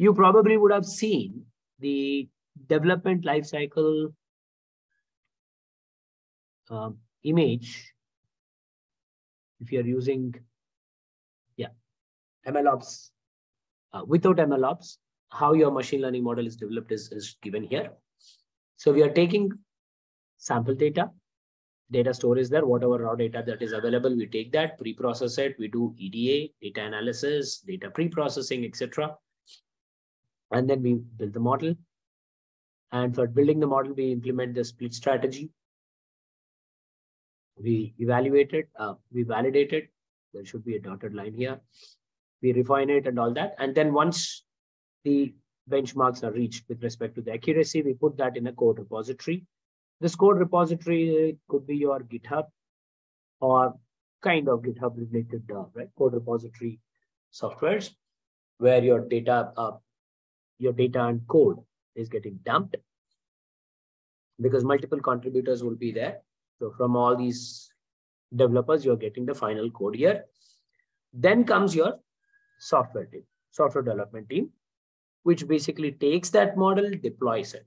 You probably would have seen the development lifecycle um, image. If you're using, yeah, MLOps, uh, without MLOps, how your machine learning model is developed is, is given here. So we are taking sample data, data store is there, whatever raw data that is available, we take that, pre-process it, we do EDA, data analysis, data pre-processing, etc. And then we build the model. And for building the model, we implement the split strategy. We evaluate it, uh, we validate it. There should be a dotted line here. We refine it and all that. And then once the benchmarks are reached with respect to the accuracy, we put that in a code repository. This code repository could be your GitHub or kind of GitHub related uh, right code repository softwares where your data uh, your data and code is getting dumped because multiple contributors will be there. So from all these developers, you're getting the final code here. Then comes your software team, software development team, which basically takes that model, deploys it.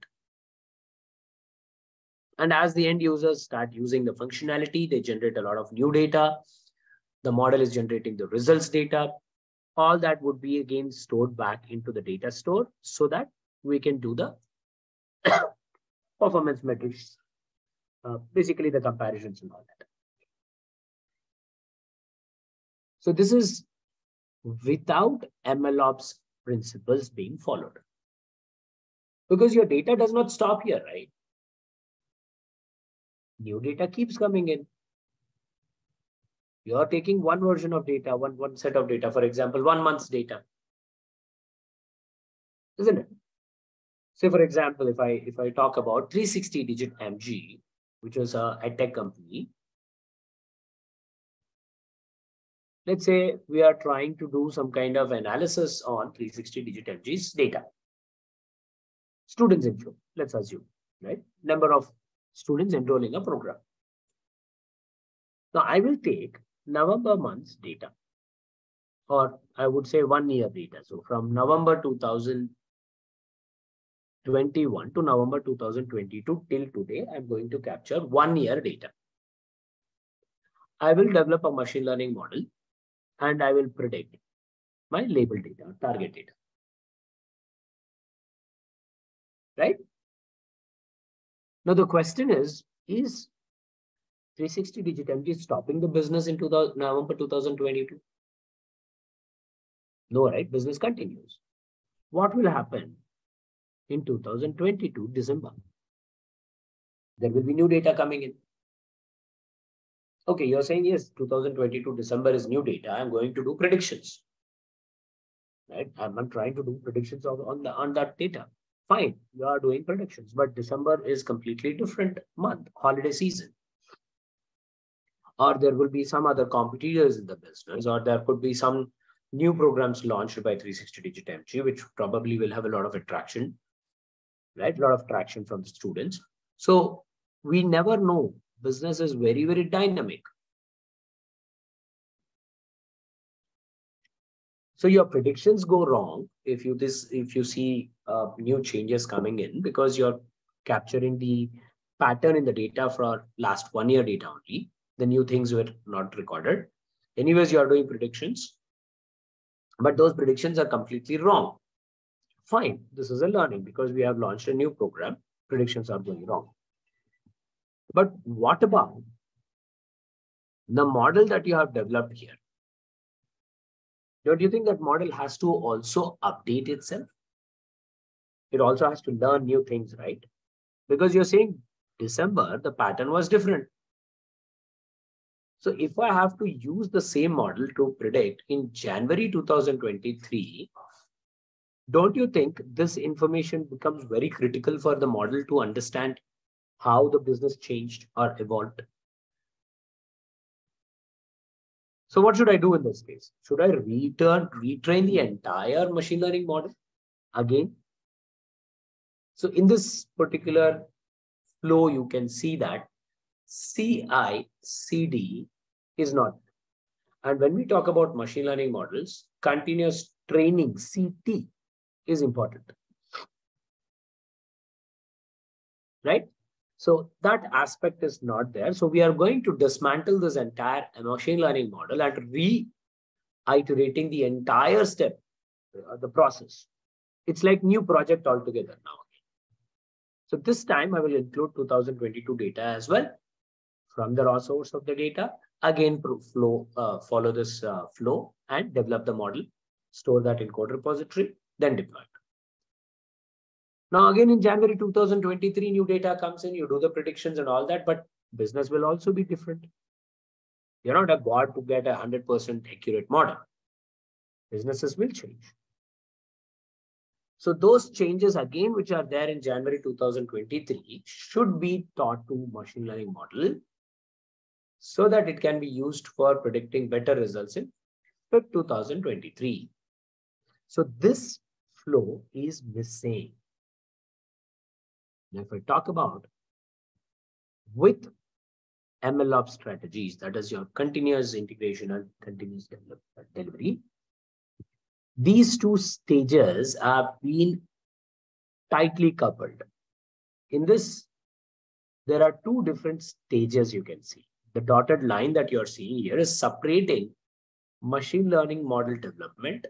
And as the end users start using the functionality, they generate a lot of new data. The model is generating the results data. All that would be again stored back into the data store so that we can do the performance metrics, uh, basically the comparisons and all that. So this is without MLOps principles being followed. Because your data does not stop here, right? New data keeps coming in. You're taking one version of data, one, one set of data, for example, one month's data. Isn't it? Say, for example, if I if I talk about 360DigiTMG, which was a, a tech company, let's say we are trying to do some kind of analysis on 360DigiTMG's data. Students inflow, let's assume, right? Number of students enrolling a program. Now I will take November month's data, or I would say one year data. So from November 2021 to November 2022 till today, I'm going to capture one year data. I will develop a machine learning model and I will predict my label data, target data. Right? Now the question is, is 360DigiTMG stopping the business in 2000, November 2022? No, right? Business continues. What will happen in 2022 December? There will be new data coming in. Okay, you're saying yes, 2022 December is new data. I'm going to do predictions. Right? I'm, I'm trying to do predictions of, on, the, on that data. Fine, you are doing predictions, but December is completely different month, holiday season. Or there will be some other competitors in the business, or there could be some new programs launched by 360DigiTMG, which probably will have a lot of attraction, right? A lot of traction from the students. So we never know business is very, very dynamic. So your predictions go wrong if you this if you see uh, new changes coming in because you're capturing the pattern in the data for last one year data only. The new things were not recorded. Anyways, you are doing predictions, but those predictions are completely wrong. Fine, this is a learning because we have launched a new program. Predictions are going wrong. But what about the model that you have developed here? Don't you think that model has to also update itself? It also has to learn new things, right? Because you're saying December, the pattern was different. So if I have to use the same model to predict in January 2023, don't you think this information becomes very critical for the model to understand how the business changed or evolved. So what should I do in this case? Should I return, retrain the entire machine learning model again? So in this particular flow, you can see that CI, CD is not. And when we talk about machine learning models, continuous training, CT, is important. Right? So that aspect is not there. So we are going to dismantle this entire machine learning model and re-iterating the entire step, uh, the process. It's like new project altogether now. So this time I will include 2022 data as well from the raw source of the data. Again, flow, uh, follow this uh, flow and develop the model, store that in code repository, then deploy it. Now, again, in January 2023, new data comes in, you do the predictions and all that, but business will also be different. You're not a god to get a 100% accurate model. Businesses will change. So those changes again, which are there in January 2023, should be taught to machine learning model so that it can be used for predicting better results in 2023. So this flow is missing. Now, if I talk about with MLOps strategies, that is your continuous integration and continuous delivery, these two stages have been tightly coupled. In this, there are two different stages you can see the dotted line that you're seeing here is separating machine learning model development.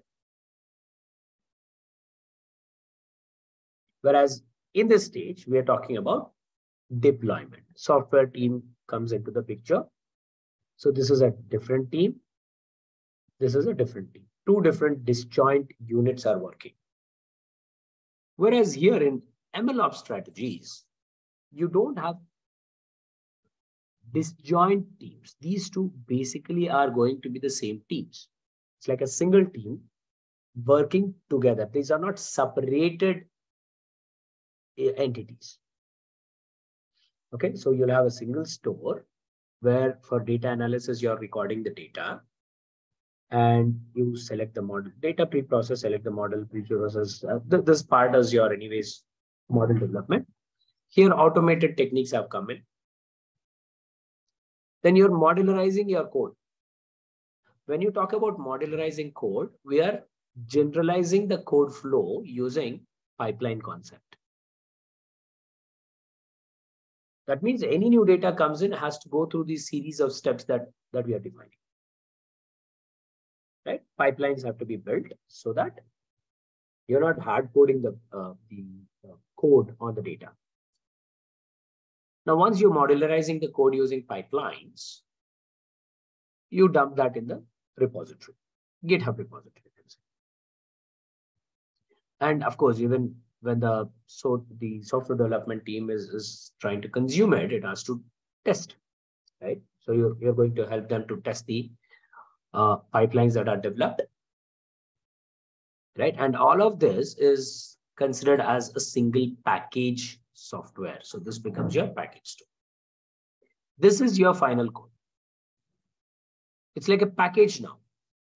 Whereas in this stage, we are talking about deployment. Software team comes into the picture. So this is a different team. This is a different team. Two different disjoint units are working. Whereas here in MLOps strategies, you don't have disjoint teams. These two basically are going to be the same teams. It's like a single team working together. These are not separated eh, entities. Okay, so you'll have a single store where for data analysis, you're recording the data and you select the model data pre-process, select the model pre-process. Uh, th this part is your anyways model development. Here, automated techniques have come in then you're modularizing your code. When you talk about modularizing code, we are generalizing the code flow using pipeline concept. That means any new data comes in has to go through these series of steps that, that we are defining. Right? Pipelines have to be built so that you're not hard coding the, uh, the uh, code on the data. Now, once you're modularizing the code using pipelines, you dump that in the repository, GitHub repository. And of course, even when the so the software development team is, is trying to consume it, it has to test, right? So you're, you're going to help them to test the uh, pipelines that are developed, right? And all of this is considered as a single package software. So this becomes your package store. This is your final code. It's like a package now.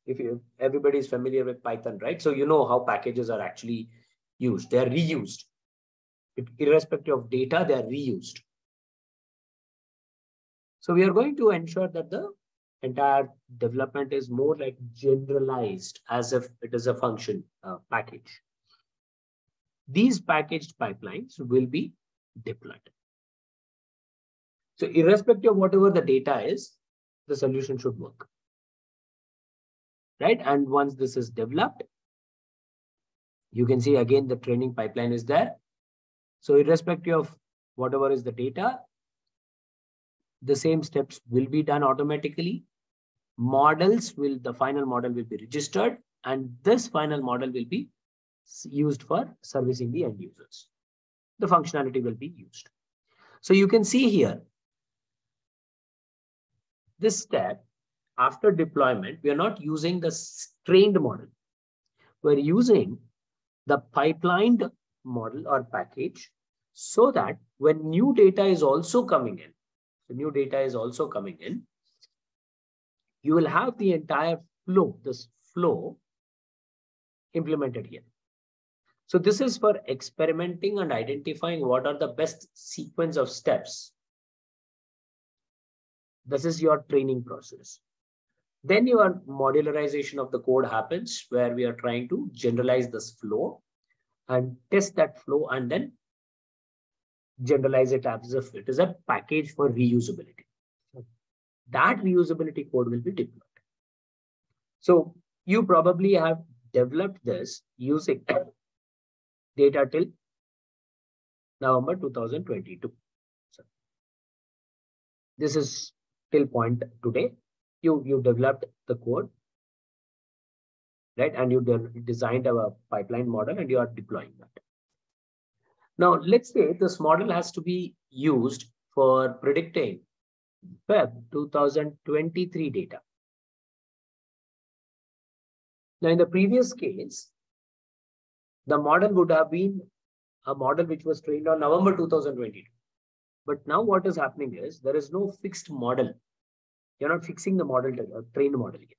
If you everybody is familiar with Python, right? So you know how packages are actually used. They are reused. It, irrespective of data, they are reused. So we are going to ensure that the entire development is more like generalized as if it is a function uh, package these packaged pipelines will be deployed. So irrespective of whatever the data is, the solution should work. Right? And once this is developed, you can see again the training pipeline is there. So irrespective of whatever is the data, the same steps will be done automatically. Models will, the final model will be registered and this final model will be used for servicing the end users. The functionality will be used. So you can see here, this step, after deployment, we are not using the trained model. We're using the pipelined model or package so that when new data is also coming in, the new data is also coming in, you will have the entire flow, this flow implemented here. So this is for experimenting and identifying what are the best sequence of steps. This is your training process. Then your modularization of the code happens where we are trying to generalize this flow and test that flow and then generalize it as if it is a package for reusability. That reusability code will be deployed. So you probably have developed this using data till November 2022. So this is till point today. You, you developed the code, right? And you de designed a pipeline model and you are deploying that. Now, let's say this model has to be used for predicting Feb 2023 data. Now, in the previous case, the model would have been a model which was trained on November 2022. But now what is happening is there is no fixed model. You're not fixing the model, uh, trained model yet.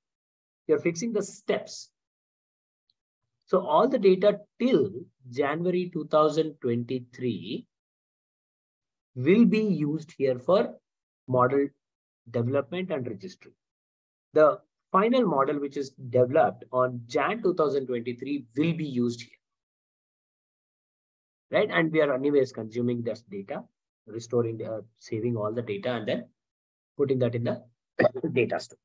You're fixing the steps. So all the data till January 2023 will be used here for model development and registry. The final model which is developed on Jan 2023 will be used here. Right? And we are anyways consuming this data, restoring, uh, saving all the data and then putting that in the data store.